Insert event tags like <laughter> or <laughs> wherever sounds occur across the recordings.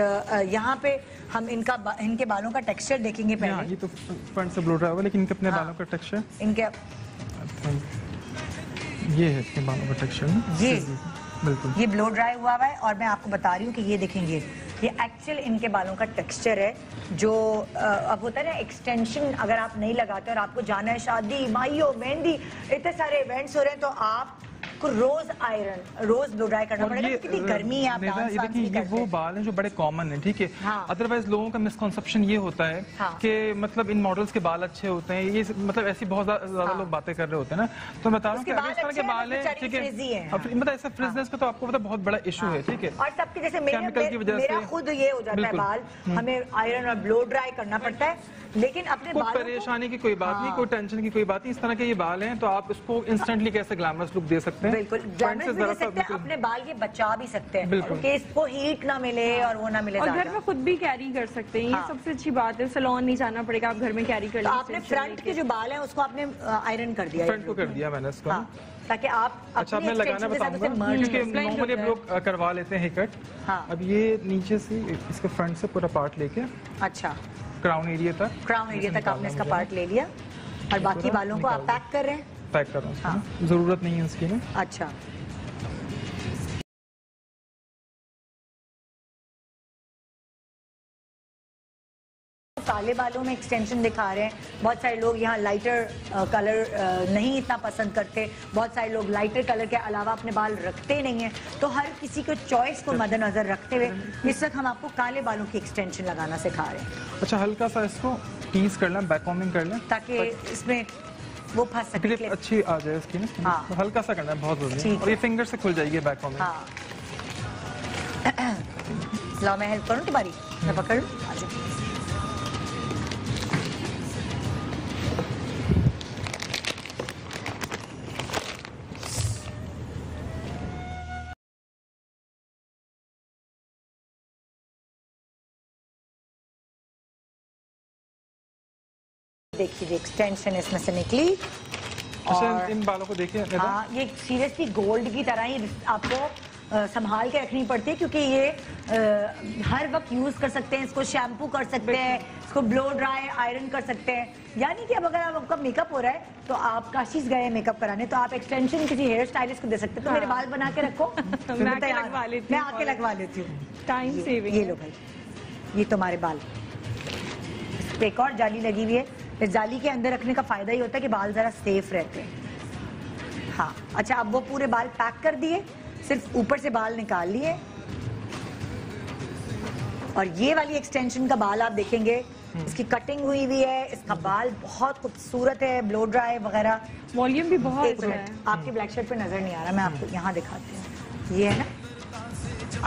हाँ, यहाँ पे हम इनका इनके बालों का टेक्सचर देखेंगे पहले। ये तो फ्रंट से ब्लो ड्राई होगा लेकिन इनके अपने हाँ। बालों का टेक्सचर इनके ये है इसके बालों का टेक्सचर ये। बिल्कुल। ये ब्लो ड्राई हुआ हुआ है और मैं आपको बता रही हूँ कि ये देखेंगे। ये एक्चुअल इनके बालों का टेक्सचर है, जो अब होता है ना एक्सटेंशन अगर आप नहीं लगाते और आपको जाना है शादी माइयो मेहंदी, इतने सारे इवेंट्स हो रहे हैं तो आपको रोज आयरन रोज ब्लो ड्राई करना पड़ेगा कितनी गर्मी है आप डांस देखिए ये वो बाल हैं जो बड़े कॉमन हैं ठीक है? हाँ। अदरवाइज़ लोगों का मिसकॉन्सेप्शन ये होता है हाँ। कि मतलब इन मॉडल्स के बाल अच्छे होते हैं ये मतलब ऐसी बहुत ज़्यादा हाँ। लोग बातें कर रहे होते हैं ना। तो मैं बता रहा हूँ कि इस तरह के बाल हैं ठीक है? मतलब ऐसा फ्रिजनेस पे तो आपको पता बहुत बड़ा इशू है। ठीक है? और सबके जैसे मेरे की वजह मेरा से- खुद ये हो जाता है बाल हमें आयरन और ब्लो ड्राई करना पड़ता है लेकिन अपने कोई परेशानी की कोई बात नहीं हाँ। कोई टेंशन की कोई बात नहीं इस तरह के ये बाल हैं तो आप इसको इंस्टेंटली कैसे ग्लैमरस लुक दे सकते हैं? बिल्कुल Front ग्लैमरस भी सकते हैं अपने बाल ये बचा भी सकते हैं। बिल्कुल। कि इसको हीट ना मिले और वो ना मिले और घर में खुद भी कैरी कर सकते हैं हाँ। ये सबसे अच्छी बात है सलोन नहीं जाना पड़ेगा आप घर में कैरी कर तो लीजिए आपने फ्रंट के जो बाल हैं उसको आपने आयरन कर दिया फ्रंट को कर दिया मैंने इसको हाँ ताकि आप अच्छा मैं लगाना बताऊँगा क्योंकि नॉर्मली हम लोग करवा लेते हैं कट हाँ। अब ये नीचे से इसके फ्रंट से पूरा पार्ट लेके अच्छा। क्राउन एरिया तक क्राउन एरिया तक आपने इसका पार्ट ले लिया। और बाकी बालों को आप पैक कर रहे हैं। पैक कर रहा हूँ। हाँ। ज़रूरत नहीं है इसकी ना। अच्छा। काले बालों में एक्सटेंशन दिखा रहे हैं। बहुत सारे लोग यहाँ लाइटर कलर नहीं इतना पसंद करते। बहुत सारे लोग लाइटर कलर के अलावा अपने बाल रखते नहीं हैं। तो हर किसी के चॉइस को मद्देनजर रखते हुए इस वक्त हम आपको काले बालों की एक्सटेंशन लगाना सिखा रहे हैं। अच्छा हल्का सा इसको टीज कर लें बैक कॉमिंग कर लें। ताकि इसमें वो फंस सके ग्रिप अच्छी आ जाए इसकी ना हाँ। तो हल्का सा करना है बहुत ज़रूरी है। और ये फिंगर से खुल जाएगी बैक में। हाँ। <clears throat> लाओ मैं हेल्प करूँ तुम्हारी? मैं पकड़ लूँ? आ। देखिए एक्सटेंशन इसमें से निकली। अच्छा और इन- बालों को देखिए हाँ ये सीरियसली गोल्ड की तरह ही आपको अ, संभाल के रखनी पड़ती है क्योंकि ये अ, हर वक्त यूज़ कर सकते हैं इसको शैम्पू कर सकते हैं इसको ब्लो ड्राई आयरन कर सकते हैं। यानी कि अब अगर आप आपका मेकअप हो रहा है तो आप काशीज गए मेकअप कराने तो आप एक्सटेंशन किसी हेयर स्टाइलिस्ट को दे सकते हैं। तो मेरे बाल बना के रखो। <laughs> मैं आके लगवा लेती मैं हूँ। आके लगवा लेती हूँ। टाइम सेविंग ये लो भाई। ये तुम्हारे बाल। इस एक और जाली लगी हुई है। जाली के अंदर रखने का फ़ायदा ही होता है कि बाल जरा सेफ़ रहते हैं। हाँ अच्छा अब वो पूरे बाल पैक कर दिए सिर्फ़ ऊपर से बाल निकाल लिए। और ये वाली एक्सटेंशन का बाल आप देखेंगे इसकी कटिंग हुई हुई है इसका बाल बहुत खूबसूरत है ब्लो ड्राई वगैरह। वॉल्यूम भी बहुत है। आपकी ब्लैक शर्ट पे नज़र नहीं आ रहा मैं आपको यहाँ दिखाती हूँ। ये है ना?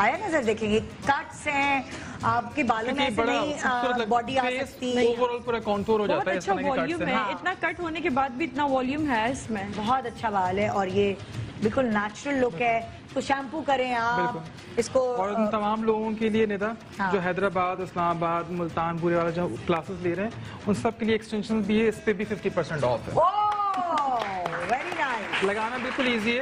आया नज़र देखेंगे कट्स हैं आपके बालों में बड़ा बॉडी आ सकती ओवरऑल पूरा कॉन्टूर हो जाता है अच्छा वॉल्यूम है हाँ। इतना कट होने के बाद भी इतना वॉल्यूम है इसमें। बहुत अच्छा बाल है और ये बिल्कुल नेचुरल लुक है। तो शैम्पू करें आप। इसको और उन तमाम लोगों के लिए नेता हाँ। जो हैदराबाद इस्लामाबाद मुल्तान पूरे वाला जो क्लासेस ले रहे हैं उन सब के लिए एक्सटेंशन भी है इस पे भी 50 परसेंट ऑफ़ है। लगाना बिल्कुल इजी है।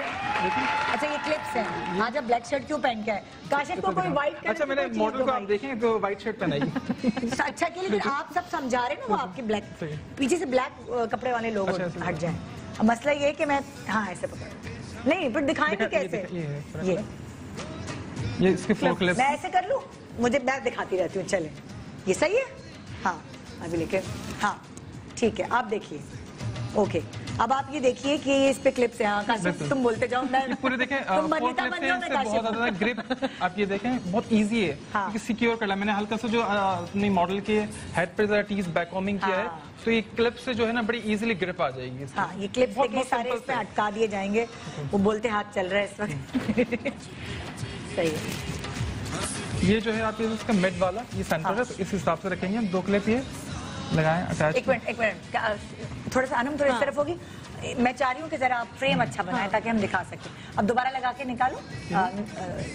अच्छा ये क्लिप्स हैं। आज आप ब्लैक शर्ट क्यों पहन के आए? काशिफ को कोई व्हाइट अच्छा मैंने मॉडल को आप देखें तो व्हाइट शर्ट पहनाई अच्छा के लिए आप सब समझा रहे हैं ना वो आपके ब्लैक पीछे से ब्लैक कपड़े वाले लोग अच्छा, हट जाएँ। अब मसला ये है कि मैं हाँ ऐसे पकड़। नहीं फिर दिखाएँगे दिखा- ये कैसे? ये ये। इसके फ्लोर क्लिप्स मैं ऐसे कर लूँ? मुझे मैं दिखाती रहती हूँ चले। ये सही है? हाँ अभी लेके। हाँ ठीक है आप देखिए। ओके। अब आप ये देखिए कि ये इस पे क्लिप्स है हाँ तुम बोलते जाओ मैं पूरे देखें बहुत ज़्यादा ग्रिप आप ये देखें बहुत इजी है हाँ। सिक्योर कर लिया। मैंने हल्का सा जो अपनी मॉडल के हेड पे जरा टीज बैक कॉमिंग किया है हाँ। तो ये क्लिप से जो है ना बड़ी इजीली ग्रिप आ जाएगी। हाँ ये बहुत- देखिए सारे simple इसमें अटका दिए जाएँगे। वो बोलते हाथ चल रहा है इस वक्त। सही है। ये जो है आप ये इसका मिड वाला ये सेंटर हाँ। है। तो इस हिसाब से रखेंगे हम दो क्लिप ये। लगाएँ अटैच एक मिनट एक मिनट थोड़ा सा अनम थोड़ी इस तरफ़ होगी? मैं चाह रही हूँ कि जरा आप फ्रेम अच्छा बनाएँ ताकि हम दिखा सके। अब दोबारा लगा के निकालो? आ, आ,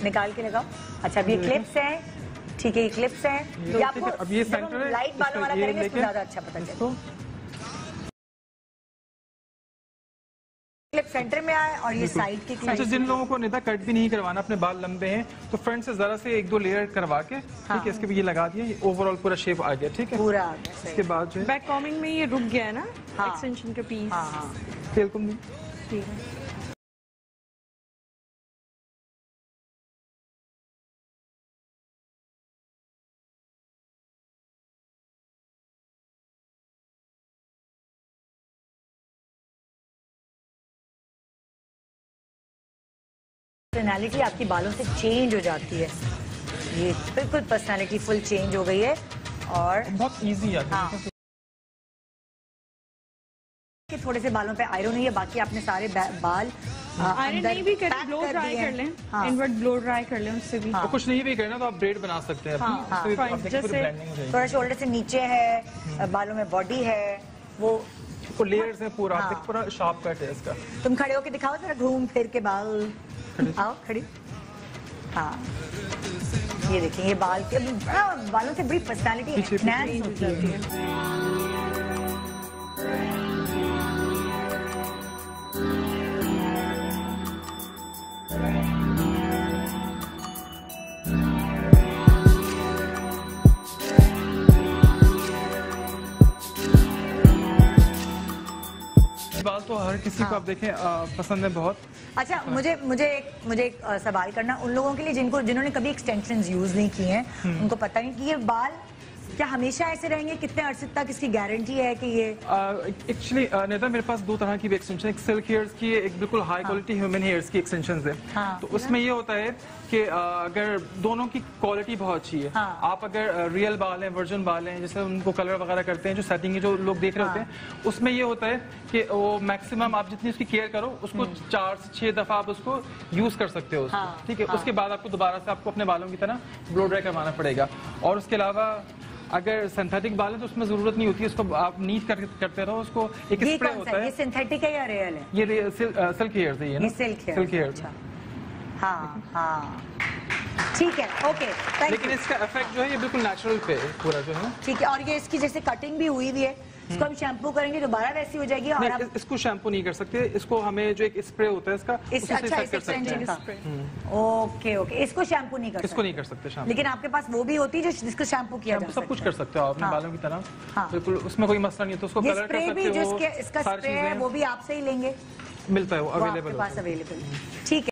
निकाल के लगाओ अच्छा अब ये क्लिप्स हैं। ठीक है ये क्लिप्स हैं। तो ठीक है, अब ये सेंटर लाइट बालों वाला करेंगे ज़्यादा अच्छा पता चलेगा। क्लिप सेंटर में आए और ये साइड की अच्छा जिन लोगों को नेता कट भी नहीं करवाना अपने बाल लंबे हैं तो फ्रंट से जरा से एक दो लेयर करवा के हाँ। ठीक है इसके भी ये लगा दिया ओवरऑल पूरा शेप आ गया ठीक है? पूरा आ गया, सही। इसके बाद जो है बैक कॉमिंग में ये रुक गया है ना हाँ। एक्सटेंशन का पीस हाँ हाँ। तेल कुम ठीक है। पर्सनैलिटी आपकी बालों से चेंज हो जाती है। ये बिल्कुल पर्सनैलिटी फुल चेंज हो गई है और बहुत इजी है। हाँ। कि थोड़े से बालों पे आयरन नहीं है बाकी आपने सारे बाल आ, आयरन नहीं भी करें ब्लो कर ड्राई कर लें। हाँ। इनवर्ट ब्लो ड्राई कर लें उससे भी। हाँ। तो कुछ नहीं भी करना तो आप ब्रेड बना सकते हैं। हाँ, हाँ, हो थोड़ा शोल्डर से नीचे है बालों में बॉडी है वो लेयर्स है पूरा हाँ। पूरा शार्प कट है इसका। तुम खड़े होके दिखाओ जरा घूम फिर के बाल। आओ खड़ी। हाँ। ये देखिए ये बाल के बड़ा बालों से बड़ी पर्सनालिटी होती है। तो हर किसी हाँ। को आप देखें आ, पसंद है बहुत। अच्छा मुझे मुझे एक मुझे एक सवाल करना। उन लोगों के लिए जिनको जिन्होंने कभी एक्सटेंशन यूज़ नहीं किए हैं उनको पता नहीं कि ये बाल क्या हमेशा ऐसे रहेंगे? कितने अरसे तक इसकी गारंटी है कि ये एक्चुअली uh, नेता मेरे पास दो तरह की भी एक्सटेंशन एक सिल्क हेयर्स की एक बिल्कुल हाई क्वालिटी ह्यूमन हेयर्स की एक्सटेंशन है। हाँ। तो उसमें ये होता है कि आ, अगर दोनों की क्वालिटी बहुत अच्छी है। हाँ। आप अगर रियल बाल हैं वर्जन बाल हैं जैसे उनको कलर वगैरह करते हैं जो सेटिंग के जो लोग देख रहे हाँ, होते हैं। उसमें ये होता है कि वो मैक्सिमम आप जितनी उसकी केयर करो उसको चार से छह दफ़ा आप उसको यूज़ कर सकते हो हाँ, ठीक है? उसके बाद आपको दोबारा से आपको अपने बालों की तरह ब्लो ड्राई करवाना पड़ेगा। और उसके अलावा अगर सिंथेटिक बाल है तो उसमें ज़रूरत नहीं होती है उसको आप नीट कर, करते रहो उसको एक ये स्प्रे होता है? ये सिंथेटिक है या रियल है? ये सिल्क हेयर से ये सिल्क हेयर अच्छा। हाँ हाँ। ठीक है ओके लेकिन इसका इफ़ेक्ट जो है ये बिल्कुल नेचुरल पे पूरा जो है ठीक है और ये इसकी जैसे कटिंग भी हुई हुई है। इसको हम शैम्पू करेंगे दोबारा वैसी हो जाएगी और हम इसको शैम्पू नहीं कर सकते इसको हमें जो एक स्प्रे होता है इसका इस अच्छा इस कर सकते हैं। ओके ओके इसको शैम्पू नहीं कर इसको नहीं कर सकते लेकिन आपके पास वो भी होती है जो जिसको शैम्पू किया सब कुछ कर सकते हो आप अपने हाँ। बालों की तरह। हाँ। बिल्कुल उसमें कोई मसला नहीं है तो उसको है स्प्रे भी जो इसका स्प्रे है वो भी आपसे ही लेंगे। मिलता है वो अवेलेबल अवेलेबल ठीक है।